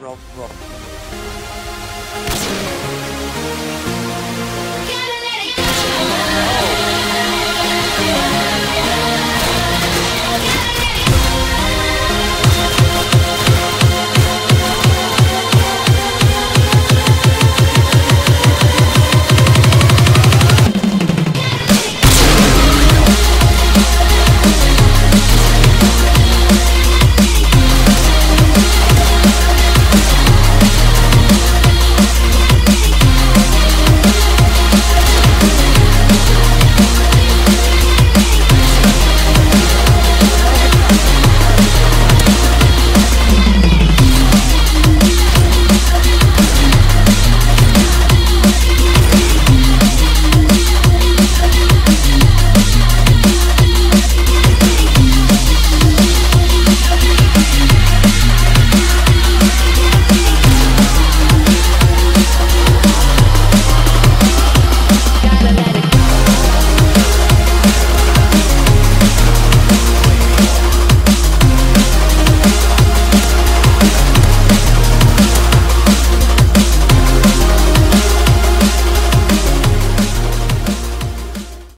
Rob Rock.